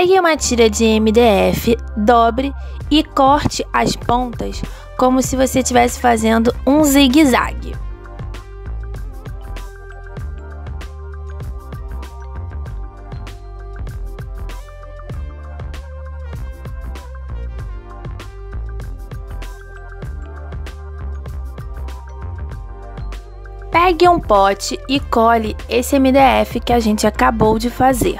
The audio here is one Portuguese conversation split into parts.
Pegue uma tira de MDF, dobre e corte as pontas como se você estivesse fazendo um zigue-zague. Pegue um pote e cole esse MDF que a gente acabou de fazer.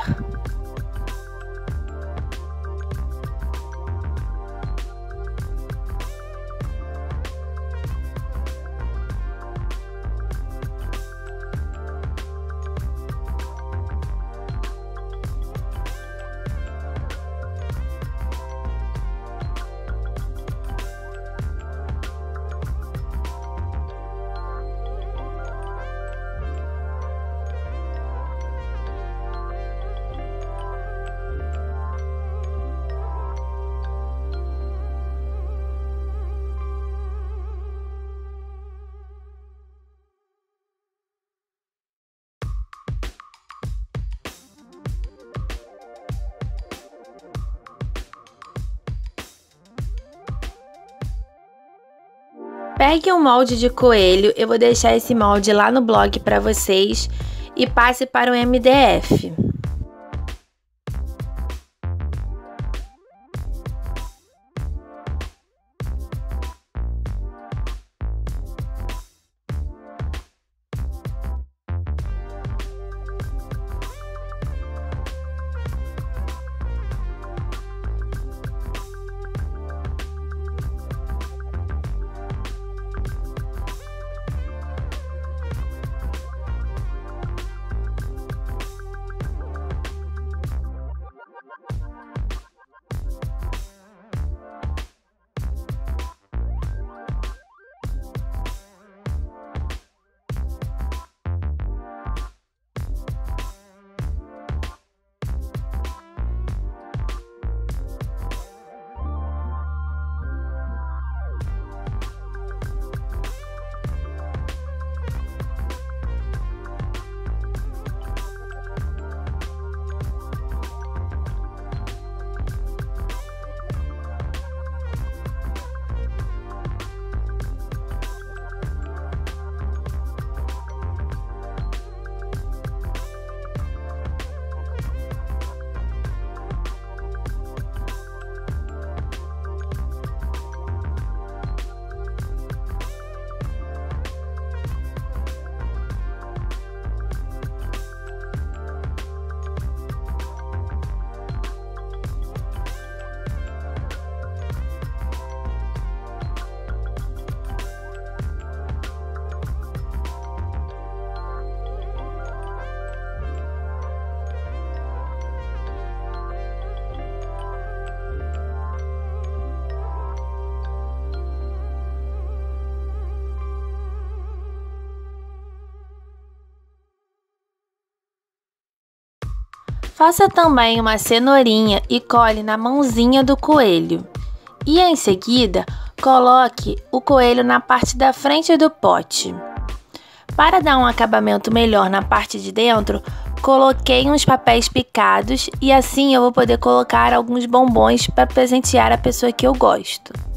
Pegue um molde de coelho, eu vou deixar esse molde lá no blog para vocês e passe para o MDF. Faça também uma cenourinha e cole na mãozinha do coelho. E em seguida, coloque o coelho na parte da frente do pote. Para dar um acabamento melhor na parte de dentro, coloquei uns papéis picados e assim eu vou poder colocar alguns bombons para presentear a pessoa que eu gosto.